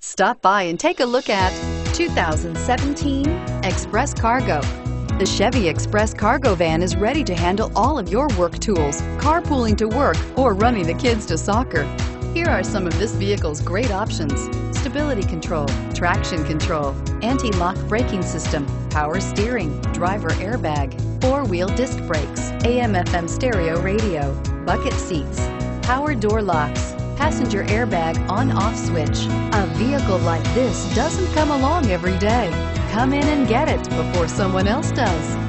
Stop by and take a look at 2017 Express Cargo. The Chevy Express Cargo Van is ready to handle all of your work tools, carpooling to work, or running the kids to soccer. Here are some of this vehicle's great options. Stability control, traction control, anti-lock braking system, power steering, driver airbag, four-wheel disc brakes, AM FM stereo radio, bucket seats, power door locks, passenger airbag on-off switch. A vehicle like this doesn't come along every day. Come in and get it before someone else does.